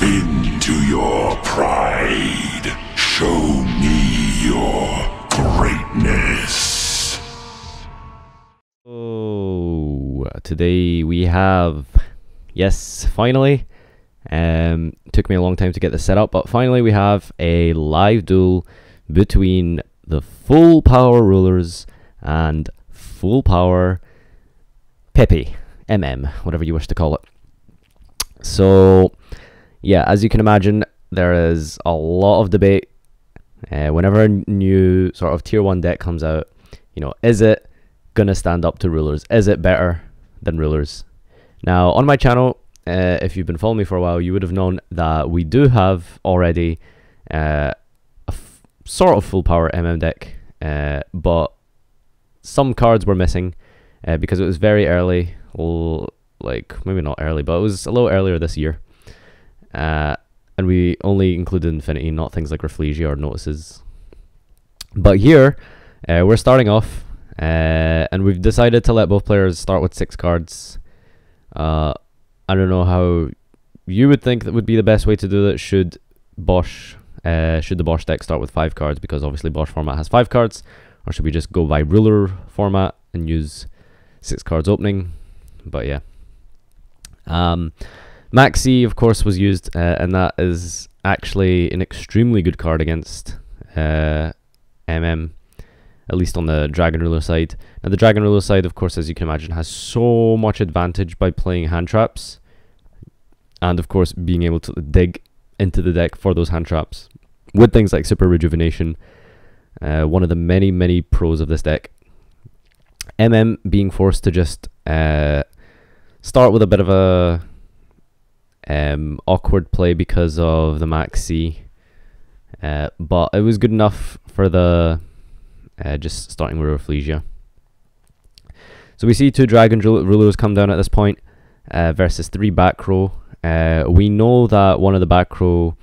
Give in to your pride. Show me your greatness. Oh, today we have, yes, finally. Um, took me a long time to get this set up, but finally we have a live duel between the full power rulers and full power Pepe, MM, whatever you wish to call it. So, yeah, as you can imagine, there is a lot of debate. Uh, whenever a new sort of tier one deck comes out, you know, is it gonna stand up to rulers? Is it better than rulers? Now, on my channel, uh, if you've been following me for a while, you would have known that we do have already uh, a sort of full power MM deck, uh, but some cards were missing uh, because it was very early, like maybe not early, but it was a little earlier this year. Uh, and we only included Infinity, not things like Rafflesia or Notices. But here, uh, we're starting off, uh, and we've decided to let both players start with six cards. Uh, I don't know how you would think that would be the best way to do that. Should BOSH, uh, should the BOSH deck start with five cards because obviously BOSH format has five cards, or should we just go by ruler format and use six cards opening? But yeah. Um, Maxi, of course, was used, uh, and that is actually an extremely good card against uh, MM, at least on the Dragon Ruler side. Now, the Dragon Ruler side, of course, as you can imagine, has so much advantage by playing hand traps, and of course, being able to dig into the deck for those hand traps with things like Super Rejuvenation. Uh, one of the many, many pros of this deck. MM being forced to just uh, start with a bit of a um, awkward play because of the Maxi, uh, but it was good enough for the uh, just starting with Rafflesia. So we see two Dragon Rulers come down at this point uh, versus three back row. Uh, we know that one of the back row,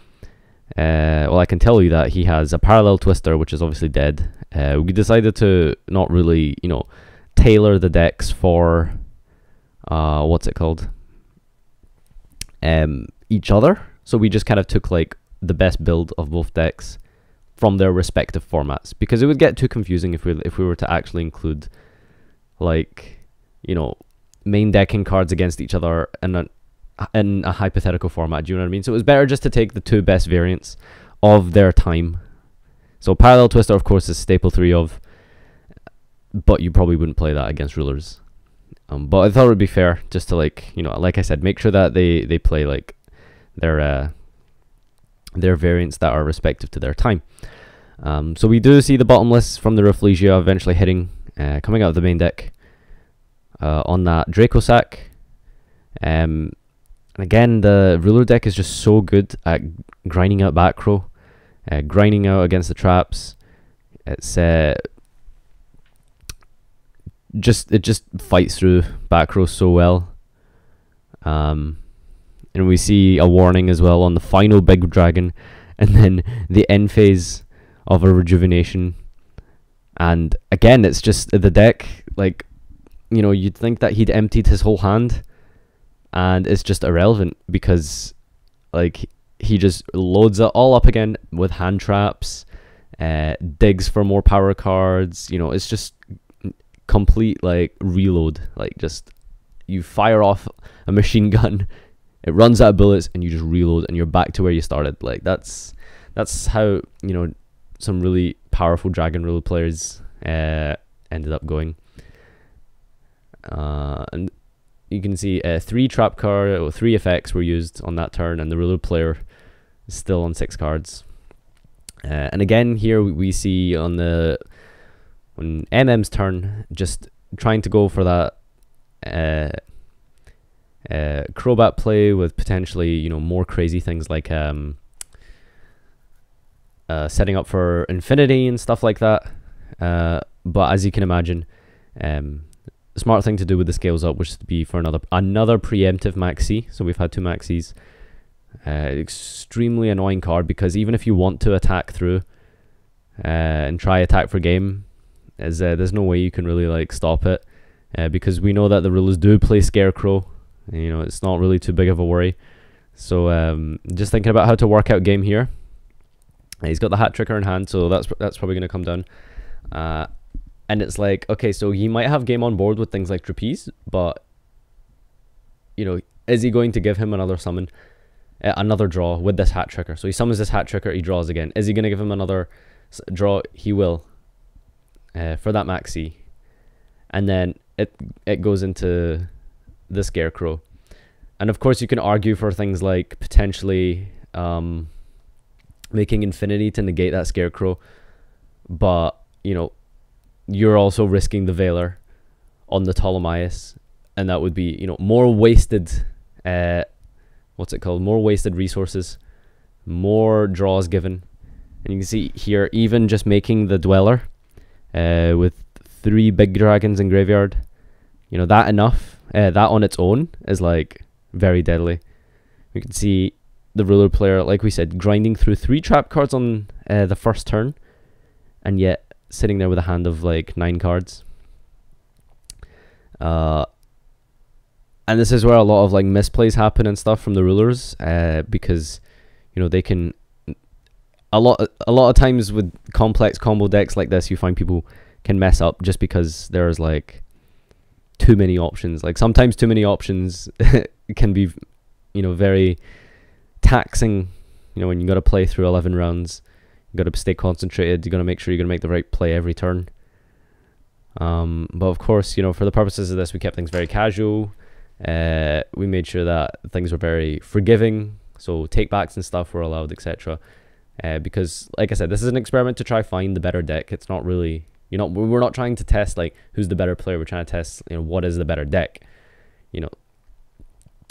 uh, well, I can tell you that he has a Parallel Twister, which is obviously dead. Uh, we decided to not really, you know, tailor the decks for what's it called? Um, each other. So we just kind of took like the best build of both decks from their respective formats because it would get too confusing if we if we were to actually include like you know main decking cards against each other in a in a hypothetical format. Do you know what I mean? So it was better just to take the two best variants of their time. So Parallel Twister, of course, is staple three of, but you probably wouldn't play that against rulers. Um, but I thought it would be fair just to like you know, like I said, make sure that they they play like their uh, their variants that are respective to their time. Um, so we do see the bottomless from the Rafflesia eventually hitting, uh, coming out of the main deck uh, on that Dracossack. Um, and again, the ruler deck is just so good at grinding out back row, uh, grinding out against the traps. It's uh, just it just fights through back row so well. Um, and we see a warning as well on the final big dragon, and then the end phase of a rejuvenation. And again, it's just the deck. Like, you know, you'd think that he'd emptied his whole hand, and it's just irrelevant because, like, he just loads it all up again with hand traps, uh, digs for more power cards. You know, it's just complete like reload. Like, just you fire off a machine gun it runs out of bullets and you just reload and you're back to where you started. Like that's that's how you know some really powerful dragon rule players uh, ended up going. Uh, and you can see uh, three trap card or three effects were used on that turn and the ruler player is still on six cards. Uh, and again here we see on the on mm's turn just trying to go for that uh, uh, Crobat play with potentially you know more crazy things like um, uh, setting up for Infinity and stuff like that. Uh, but as you can imagine, um, the smart thing to do with the scales up was to be for another another preemptive maxi. So we've had two maxis. Uh, extremely annoying card because even if you want to attack through uh, and try attack for game, is uh, there's no way you can really like stop it uh, because we know that the rulers do play Scarecrow you know, it's not really too big of a worry. So um, just thinking about how to work out game here. He's got the hat tricker in hand, so that's that's probably going to come down. Uh, and it's like, okay, so he might have game on board with things like trapeze, but you know, is he going to give him another summon, uh, another draw with this hat tricker? So he summons this hat tricker, he draws again. Is he going to give him another draw? He will. Uh, for that maxi, and then it it goes into the scarecrow, and of course you can argue for things like potentially um, making infinity to negate that scarecrow, but you know you're also risking the Veiler on the Ptolemaeus, and that would be you know more wasted. Uh, what's it called? More wasted resources, more draws given, and you can see here even just making the Dweller, uh, with three big dragons in graveyard, you know that enough. Uh, that on its own is like very deadly. We can see the ruler player, like we said, grinding through three trap cards on uh, the first turn, and yet sitting there with a hand of like nine cards. Uh, and this is where a lot of like misplays happen and stuff from the rulers, uh, because you know they can a lot a lot of times with complex combo decks like this, you find people can mess up just because there's like too many options. Like sometimes too many options can be, you know, very taxing. You know, when you got to play through eleven rounds you got to stay concentrated. You got to make sure you're going to make the right play every turn. Um, but of course, you know, for the purposes of this, we kept things very casual. Uh, we made sure that things were very forgiving, so take backs and stuff were allowed, etc. Uh, because, like I said, this is an experiment to try find the better deck. It's not really, you know, we're not trying to test like who's the better player. We're trying to test, you know, what is the better deck. You know,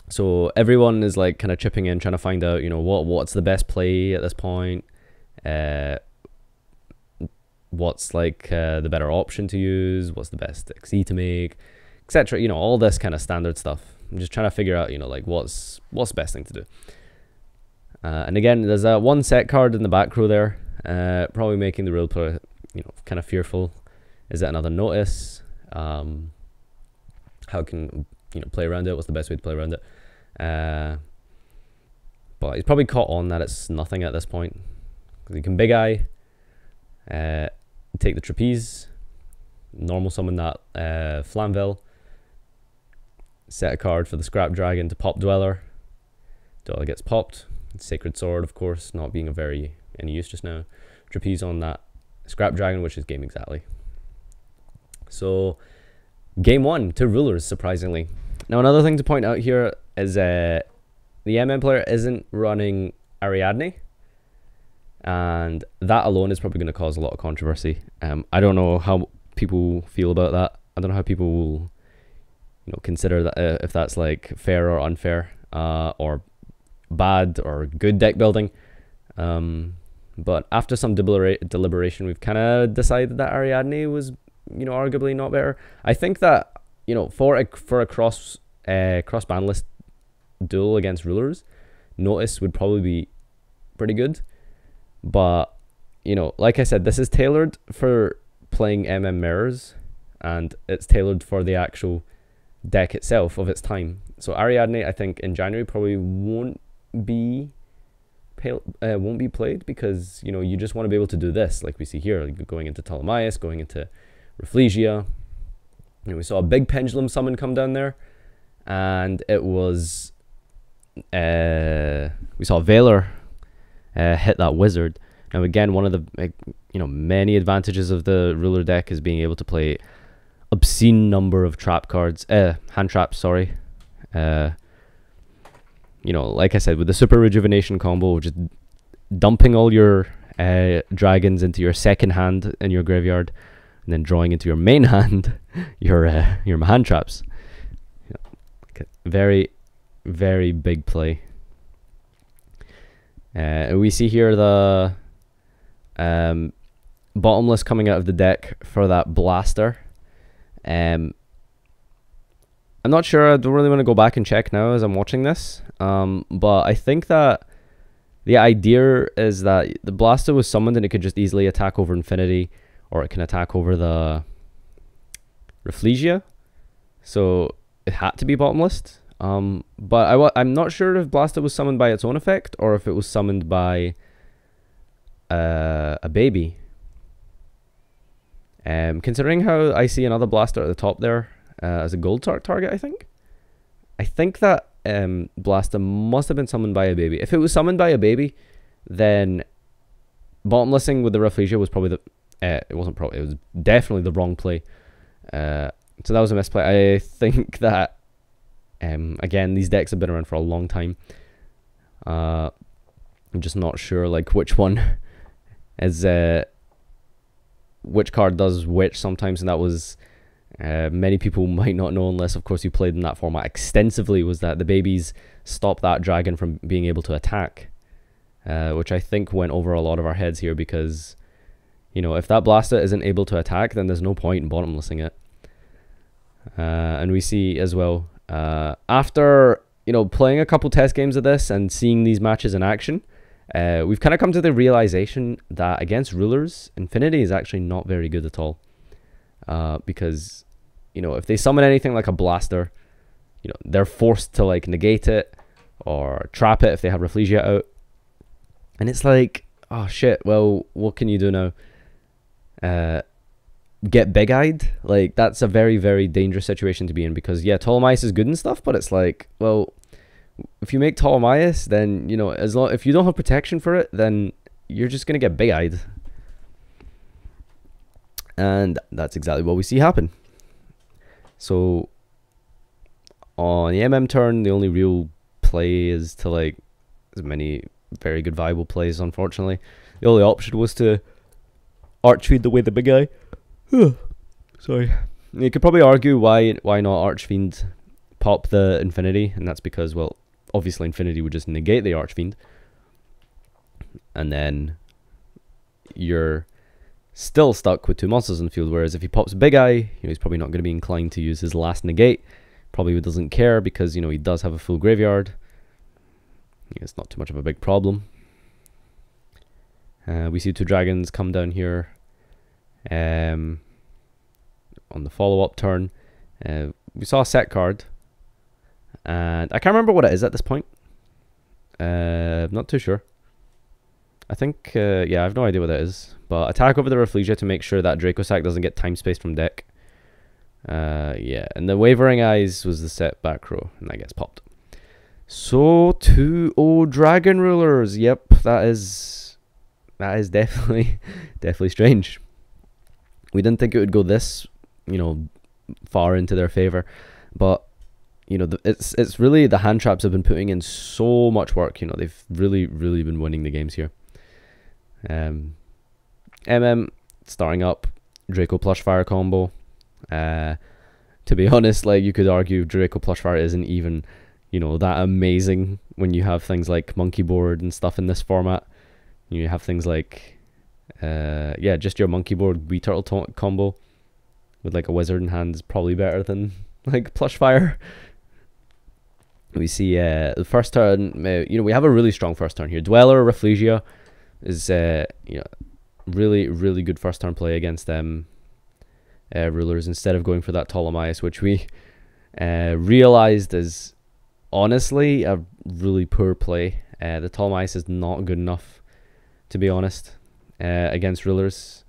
so everyone is like kind of chipping in, trying to find out, you know, what what's the best play at this point uh, what's like uh, the better option to use, what's the best XE to make, etc. You know, all this kind of standard stuff. I'm just trying to figure out, you know, like what's what's best thing to do. Uh, and again, there's a one set card in the back row there, uh, probably making the real player, you know, kind of fearful. Is that another notice? Um, how can you know play around it? What's the best way to play around it? Uh, but he's probably caught on that it's nothing at this point. You can Big Eye, uh, take the Trapeze, normal summon that uh, Flamvell, set a card for the Scrap Dragon to pop Dweller. Dweller gets popped. Sacred Sword, of course, not being a very any use just now. Trapeze on that Scrap Dragon, which is game exactly. So, game one to rulers, surprisingly. Now, another thing to point out here is uh, the MM player isn't running Ariadne and that alone is probably going to cause a lot of controversy. Um, I don't know how people feel about that. I don't know how people will, you know, consider that uh, if that's like fair or unfair, uh, or bad or good deck building. Um, but after some delibera- deliberation, we've kind of decided that Ariadne was, you know, arguably not better. I think that you know for a for a cross uh, cross ban list duel against rulers, Notice would probably be pretty good. But, you know, like I said, this is tailored for playing MM mirrors and it's tailored for the actual deck itself of its time. So Ariadne, I think in January probably won't be uh, won't be played because you know you just want to be able to do this, like we see here, like going into Ptolemaeus, going into Rafflesia. You know, we saw a big pendulum summon come down there, and it was uh, we saw Veiler uh, hit that wizard. Now again, one of the you know many advantages of the ruler deck is being able to play obscene number of trap cards, uh, hand traps. Sorry, uh, you know, like I said, with the super rejuvenation combo, just dumping all your uh, dragons into your second hand in your graveyard, and then drawing into your main hand your uh, your hand traps. Very, very big play. Uh, we see here the um, bottomless coming out of the deck for that blaster. Um, I'm not sure. I don't really want to go back and check now as I'm watching this. Um, but I think that the idea is that the blaster was summoned and it could just easily attack over Infinity, or it can attack over the Rafflesia. So it had to be bottomless. Um, but I I'm not sure if Blaster was summoned by its own effect or if it was summoned by uh, a baby. Um, considering how I see another Blaster at the top there uh, as a gold tar- target, I think. I think that um, Blaster must have been summoned by a baby. If it was summoned by a baby, then bottomlessing with the Rafflesia was probably the. Uh, it wasn't probably. It was definitely the wrong play. Uh, so that was a misplay. I think that. Um, again, these decks have been around for a long time. Uh, I'm just not sure like which one is uh, which card does which sometimes, and that was uh, many people might not know unless, of course, you played in that format extensively. Was that the babies stop that dragon from being able to attack? Uh, which I think went over a lot of our heads here because, you know, if that blaster isn't able to attack, then there's no point in bottomlessing it. Uh, and we see as well uh, after you know playing a couple test games of this and seeing these matches in action, uh, we've kind of come to the realization that against rulers, Infinity is actually not very good at all. Because you know if they summon anything like a blaster, you know they're forced to like negate it or trap it if they have Rafflesia out and it's like, oh shit. Well, what can you do now? Uh, get big eyed. Like that's a very very dangerous situation to be in because yeah, Ptolemaeus is good and stuff, but it's like, well, if you make Ptolemaeus, then you know as long if you don't have protection for it, then you're just gonna get big eyed. And that's exactly what we see happen. So on the MM turn, the only real play is to like as many very good viable plays, unfortunately. The only option was to Archfiend the way the big guy. Sorry. You could probably argue why why not Archfiend pop the Infinity, and that's because, well, obviously Infinity would just negate the Archfiend. And then you're still stuck with two monsters in the field, whereas if he pops Big Eye, you know, he's probably not going to be inclined to use his last negate. Probably doesn't care because, you know, he does have a full graveyard. It's not too much of a big problem. Uh, we see two dragons come down here um, on the follow-up turn. Uh, we saw a set card, and I can't remember what it is at this point. Uh, not too sure. I think, uh, yeah, I have no idea what that is. But attack over the Rafflesia to make sure that Dracossack doesn't get time space from deck. Uh, yeah, and the Wavering Eyes was the set back row, and that gets popped. So two old dragon rulers. Yep, that is that is definitely definitely strange. We didn't think it would go this, you know, far into their favor, but you know, the, it's it's really the hand traps have been putting in so much work. You know, they've really really been winning the games here. Um, MM starting up Draco plush fire combo. Uh, to be honest, like you could argue Draco plush fire isn't even you know that amazing when you have things like monkeyboard and stuff in this format. You have things like uh yeah, just your monkeyboard wee turtle combo with like a wizard in hand is probably better than like plush fire. We see uh the first turn uh, you know we have a really strong first turn here. Dweller Rafflesia is uh you know really really good first turn play against them uh, rulers instead of going for that Ptolemaeus which we uh, realized is honestly a really poor play. Uh, the Ptolemaeus is not good enough, to be honest, uh, against rulers.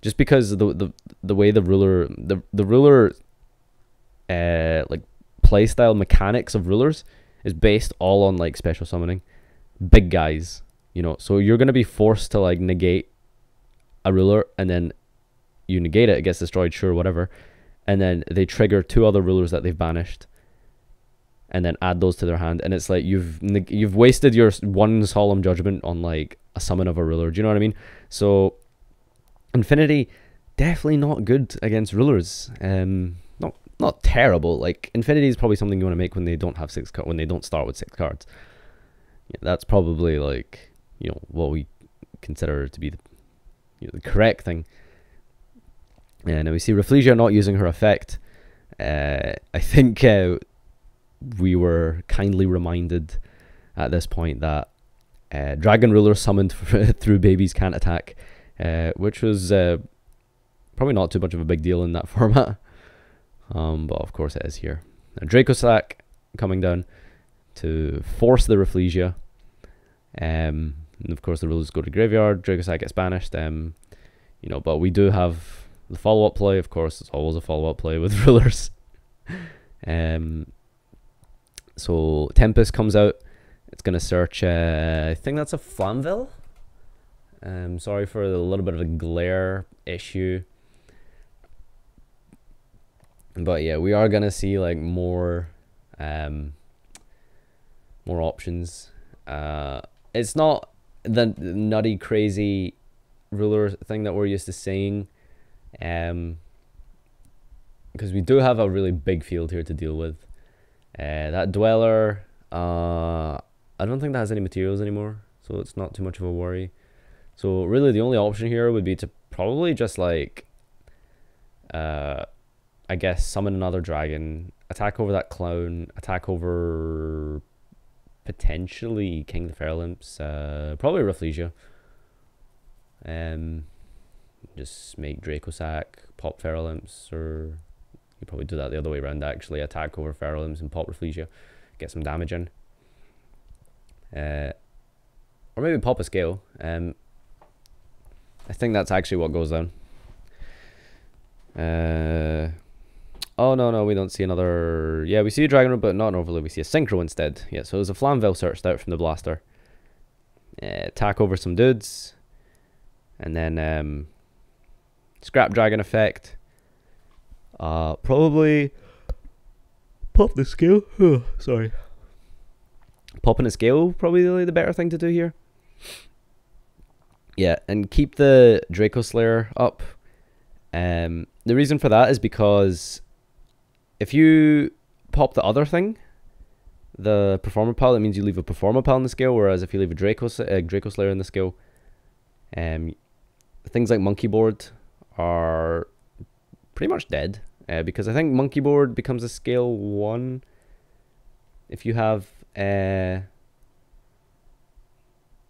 Just because the the the way the ruler the the ruler uh like playstyle mechanics of rulers is based all on like special summoning, big guys. You know, so you're gonna be forced to like negate a ruler and then you negate it, it gets destroyed, sure, whatever. And then they trigger two other rulers that they've banished and then add those to their hand and it's like you've you've wasted your one solemn judgment on like a summon of a ruler do you know what i mean so infinity definitely not good against rulers um not not terrible like infinity is probably something you want to make when they don't have six cards when they don't start with six cards yeah, that's probably like you know what we consider to be the, you know, the correct thing and we see Rafflesia not using her effect uh, I think uh, we were kindly reminded at this point that uh, Dragon Ruler summoned through babies can't attack, uh, which was uh, probably not too much of a big deal in that format. Um, but of course it is here. Now, Dracossack coming down to force the Rafflesia. Um, and of course, the rulers go to graveyard. Dracossack gets banished. Um, you know, but we do have the follow up play. Of course, it's always a follow up play with rulers. um, so Tempest comes out. It's gonna search. Uh, I think that's a Flamvell. Um, sorry for a little bit of a glare issue. But yeah, we are gonna see like more, um, more options. Uh, it's not the nutty crazy ruler thing that we're used to seeing, um, because we do have a really big field here to deal with. Uh, that dweller, uh, I don't think that has any materials anymore, so it's not too much of a worry. So really, the only option here would be to probably just like, uh, I guess summon another dragon, attack over that clown, attack over potentially King of the Feral uh, probably Rafflesia. Um, just make Dracossack, pop Feral or you probably do that the other way around actually, attack over Feral and pop Rafflesia, get some damage in. Uh, or maybe pop a scale. Um, I think that's actually what goes down. Uh, oh no no we don't see another. Yeah we see a dragon but not an overload. We see a synchro instead. Yeah so there's a Flamvell searched out from the blaster. Uh, attack over some dudes, and then um, scrap dragon effect. Uh, probably pop the scale. sorry. Popping a scale probably the, the better thing to do here. Yeah, and keep the Dracoslayer up. Um, the reason for that is because if you pop the other thing, the Performapal, that means you leave a Performapal in the scale, whereas if you leave a Draco, uh, Dracoslayer in the scale, um, things like Monkeyboard are pretty much dead. Uh, because I think Monkeyboard becomes a scale 1 if you have... Uh,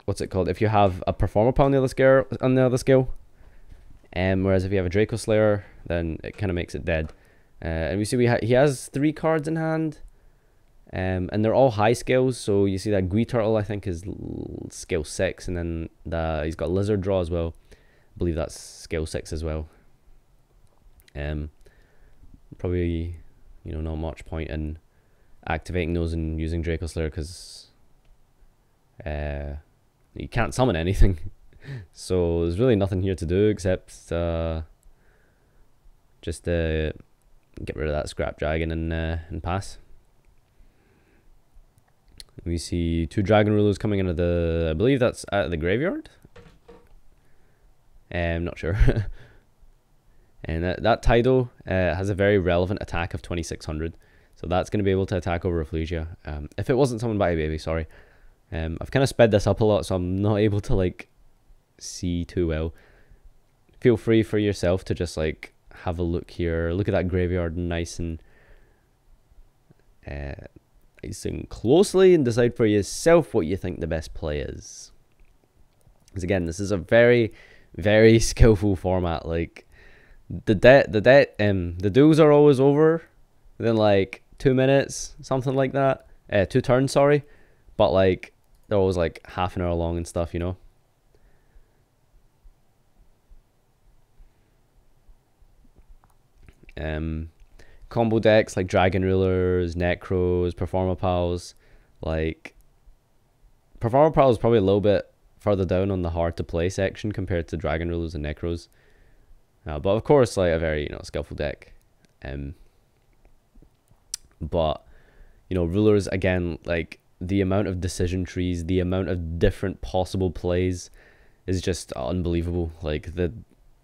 what's it called? If you have a Performapal on the other scale, on the other scale, um, whereas if you have a Dracoslayer, then it kind of makes it dead. Uh, and we see we ha he has three cards in hand, um, and they're all high skills, So you see that Guitartle, I think, is skill six, and then the, he's got Lizardraw as well. I believe that's skill six as well. Um, probably, you know, not much point in activating those and using Dracoslayer because uh, you can't summon anything. so there's really nothing here to do except uh, just uh, get rid of that scrap dragon and uh, and pass. We see two dragon rulers coming into the. I believe that's at the graveyard. I'm um, not sure. and that, that Tidal uh, has a very relevant attack of 2600. So that's going to be able to attack over Rafflesia. Um, if it wasn't summoned by a baby, sorry. Um, I've kind of sped this up a lot, so I'm not able to like see too well. Feel free for yourself to just like have a look here. Look at that graveyard, nice and uh, and closely, and decide for yourself what you think the best play is. Because again, this is a very, very skillful format. Like the debt, the debt, um, the duels are always over within like two minutes, something like that. Uh, two turns, sorry, but like they're always like half an hour long and stuff, you know. Um, combo decks like Dragon Rulers, Necros, Performapals. like Performapal is probably a little bit further down on the hard to play section compared to Dragon Rulers and Necros. Uh, but of course, like a very you know skillful deck. Um, but you know rulers again like the amount of decision trees, the amount of different possible plays is just unbelievable. Like the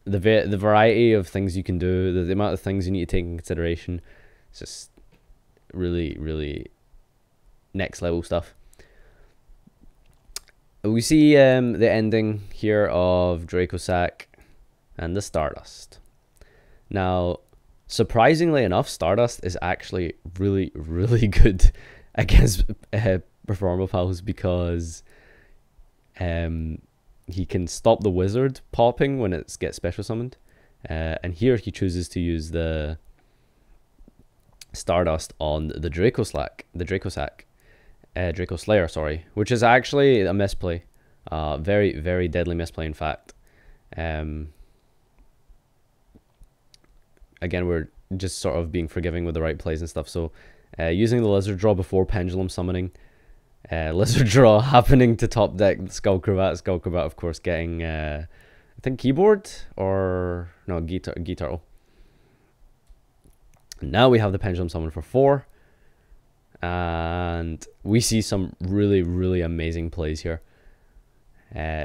the the variety of things you can do, the, the amount of things you need to take in consideration, it's just really really next level stuff. We see um, the ending here of Dracossack and the Stardust. Now, surprisingly enough, Stardust is actually really, really good against uh, Performapals because um, he can stop the wizard popping when it gets special summoned. Uh, and here he chooses to use the Stardust on the Draco Slack, the Dracossack, uh, Dracoslayer, sorry, which is actually a misplay. Uh, very, very deadly misplay, in fact. Um, again, we're just sort of being forgiving with the right plays and stuff. So, uh, using the Lizardraw before Pendulum Summoning, uh, Lizard Draw happening to top deck Skull Crobat, Skull Crobat, of course, getting, uh, I think, Keyboard or, no, Guitar, Guitar. Now we have the Pendulum Summon for four. And we see some really, really amazing plays here. Uh,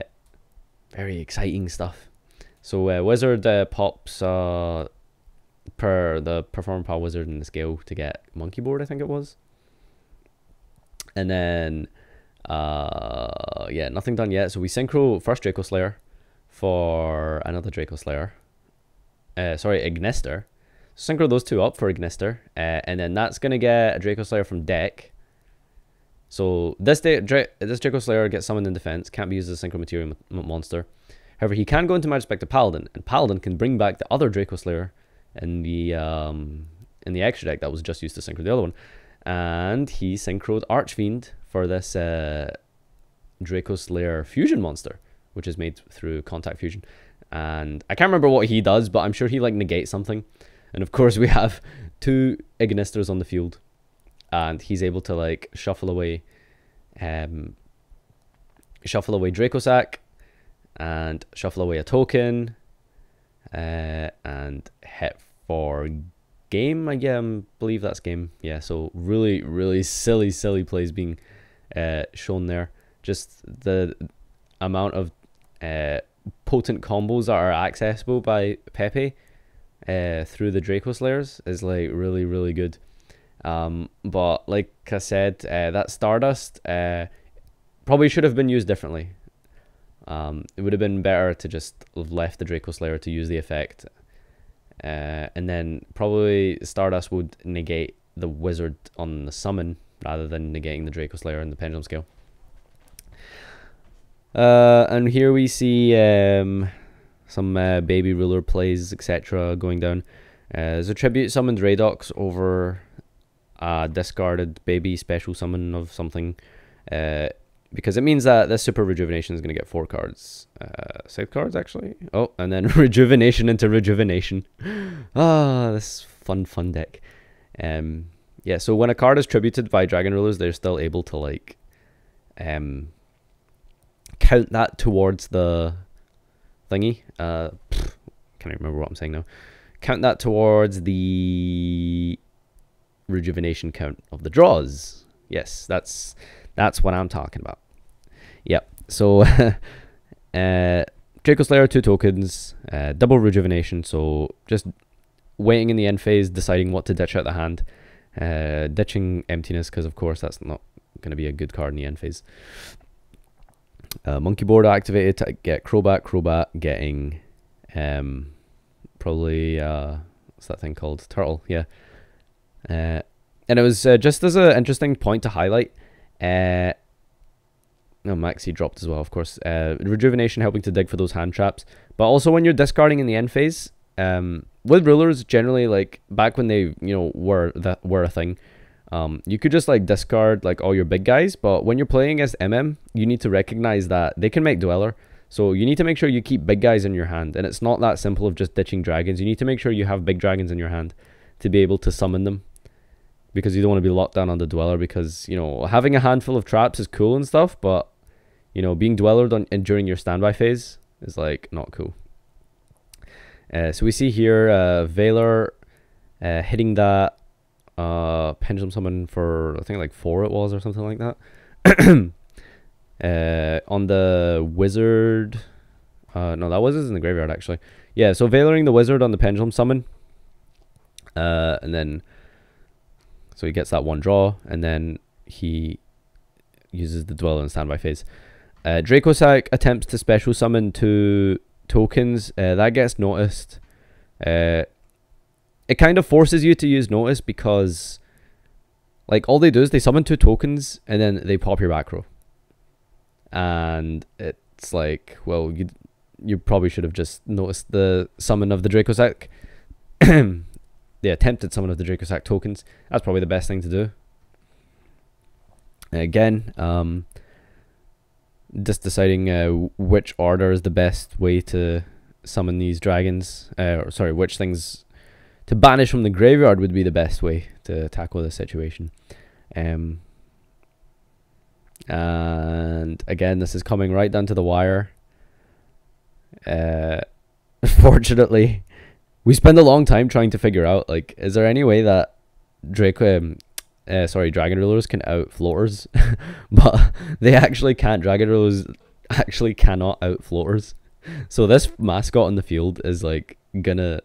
very exciting stuff. So uh, Wizard uh, pops uh, per the Performapal Wizard in the scale to get Monkeyboard, I think it was. And then, uh, yeah, nothing done yet. So we synchro first Dracoslayer for another Dracoslayer. Uh, sorry, Ignister. Synchro those two up for Ignister, uh, and then that's gonna get a Dracoslayer from deck. So this day, Dra this Dracoslayer gets summoned in defense, can't be used as a Synchro Material monster. However, he can go into Majester Paladin, and Paladin can bring back the other Dracoslayer in the um, in the extra deck that was just used to synchro the other one. And he synchroed Archfiend for this uh, Dracoslayer fusion monster, which is made through Contact Fusion. And I can't remember what he does, but I'm sure he like negates something. And of course, we have two Ignisters on the field, and he's able to like shuffle away, um, shuffle away Dracossack, and shuffle away a token, uh, and hit for game. I I believe that's game. Yeah, so really, really silly, silly plays being uh, shown there. Just the amount of uh, potent combos that are accessible by Pepe uh, through the Dracoslayers is like really really good. Um, but like I said, uh, that Stardust uh, probably should have been used differently. Um, it would have been better to just have left the Dracoslayer to use the effect, uh, and then probably Stardust would negate the Wizard on the summon rather than negating the Dracoslayer in the Pendulum Scale. Uh, and here we see um, some uh, baby ruler plays, etc. going down. Uh, there's a tribute summoned Redox over a discarded baby special summon of something. Uh, because it means that this super rejuvenation is going to get four cards. Uh, six cards, actually. Oh, and then rejuvenation into rejuvenation. ah, this fun, fun deck. Um, yeah, so when a card is tributed by Dragon Rulers, they're still able to, like, um, count that towards the thingy. Uh, pff, can't remember what I'm saying now. Count that towards the rejuvenation count of the draws. Yes, that's that's what I'm talking about. Yep. So, uh, Dracoslayer two tokens, uh, double rejuvenation. So just waiting in the end phase, deciding what to ditch out the hand, uh, ditching emptiness because of course that's not going to be a good card in the end phase. Uh, monkeyboard activated to get Crobat. Crobat getting um, probably uh, what's that thing called? Turtle. Yeah. Uh, and it was uh, just as an interesting point to highlight. Uh, no, Maxi dropped as well, of course. Uh, rejuvenation helping to dig for those hand traps, but also when you're discarding in the end phase, um, with rulers generally like back when they you know were that were a thing, um, you could just like discard like all your big guys, but when you're playing against MM, you need to recognize that they can make Dweller. So you need to make sure you keep big guys in your hand, and it's not that simple of just ditching dragons. You need to make sure you have big dragons in your hand to be able to summon them, because you don't want to be locked down on the Dweller. Because you know having a handful of traps is cool and stuff, but you know being Dwellered on and during your standby phase is like not cool. Uh, so we see here uh, Veiler uh, hitting that uh, pendulum summon for I think like four it was or something like that. uh, on the wizard, uh, no, that was in the graveyard actually. Yeah, so valoring the wizard on the pendulum summon, uh, and then so he gets that one draw, and then he uses the dweller and standby phase. Uh, Dracossack attempts to special summon two tokens. Uh, that gets noticed. Uh, it kind of forces you to use notice because like all they do is they summon two tokens and then they pop your back row. And it's like, well, you you probably should have just noticed the summon of the Dracossack. the attempted summon of the Dracossack tokens. That's probably the best thing to do. Again, um, just deciding uh, which order is the best way to summon these dragons. Uh, sorry, which things to banish from the graveyard would be the best way to tackle this situation. Um, and again, this is coming right down to the wire. Uh, fortunately, we spend a long time trying to figure out like, is there any way that Drake, um, uh, sorry, Dragon Rulers can out floaters, but they actually can't. Dragon Rulers actually cannot out floaters. So this mascot in the field is like gonna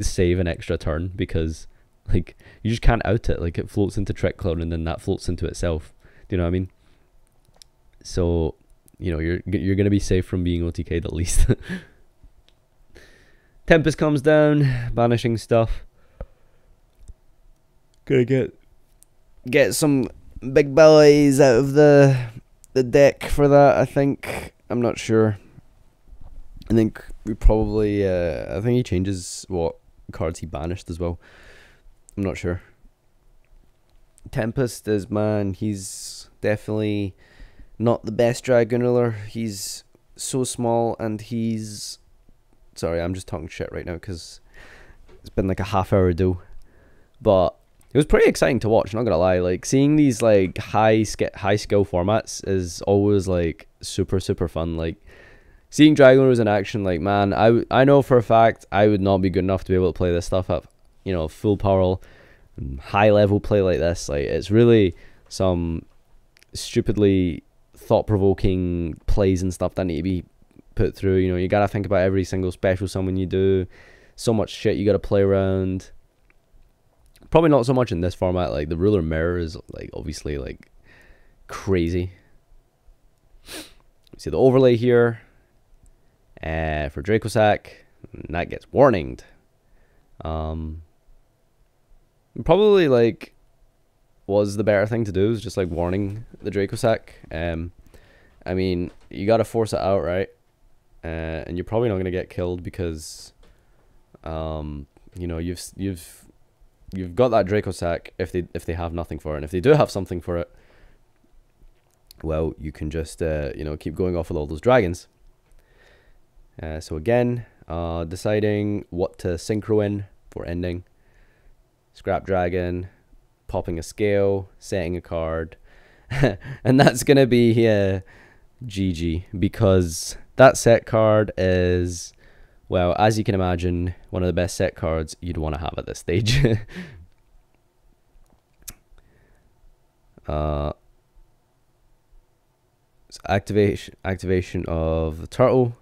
save an extra turn because like you just can't out it. Like it floats into Trick Clown and then that floats into itself. Do you know what I mean? So you know you're you're gonna be safe from being OTK'd at least. Tempest comes down, banishing stuff. Gonna get get some big bellies out of the the deck for that. I think I'm not sure. I think we probably. Uh, I think he changes what cards he banished as well. I'm not sure. Tempest is man. He's definitely not the best dragon ruler. He's so small and he's sorry, I'm just talking shit right now because it's been like a half hour do. But it was pretty exciting to watch. Not gonna lie, like seeing these like high sk- high skill formats is always like super super fun. Like seeing Dragon Rulers in action, like man, I, I know for a fact I would not be good enough to be able to play this stuff up, you know, full power, high level play like this. Like it's really some stupidly thought provoking plays and stuff that need to be put through. You know, you gotta think about every single special summon you do. So much shit you gotta play around. Probably not so much in this format. Like the ruler mirror is like obviously like crazy. See the overlay here. Uh, for Dracossack, that gets warninged. Um, probably like was the better thing to do is just like warning the Dracossack. Um, I mean, you got to force it out, right? Uh, and you're probably not gonna get killed because, um, you know, you've you've you've got that Dracossack if they if they have nothing for it, and if they do have something for it, well, you can just uh, you know keep going off with all those dragons. Uh, so again, uh, deciding what to synchro in for ending. Scrap Dragon, popping a scale, setting a card, and that's gonna be uh, GG because that set card is, well, as you can imagine, one of the best set cards you'd want to have at this stage. uh, so activation activation of the turtle.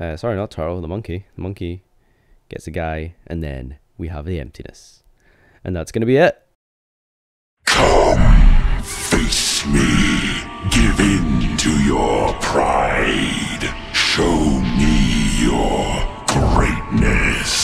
Uh, sorry, not turtle, the monkey. The monkey gets a guy, and then we have the emptiness. And that's going to be it. Come, face me. Give in to your pride. Show your greatness.